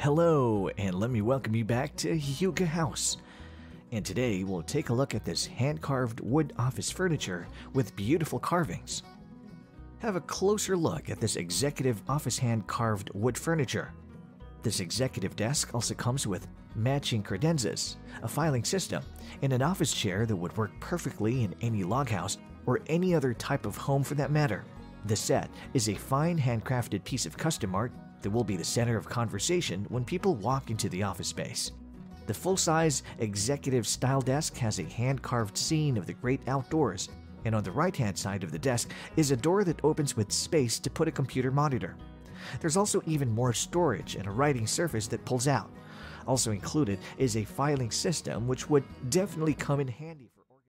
Hello, and let me welcome you back to Hygge Houze. And today we'll take a look at this hand carved wood office furniture with beautiful carvings. Have a closer look at this executive office hand carved wood furniture. This executive desk also comes with matching credenzas, a filing system, and an office chair that would work perfectly in any log house or any other type of home for that matter. The set is a fine handcrafted piece of custom art that will be the center of conversation when people walk into the office space. The full size executive style desk has a hand carved scene of the great outdoors, and on the right hand side of the desk is a door that opens with space to put a computer monitor. There's also even more storage and a writing surface that pulls out. Also included is a filing system which would definitely come in handy.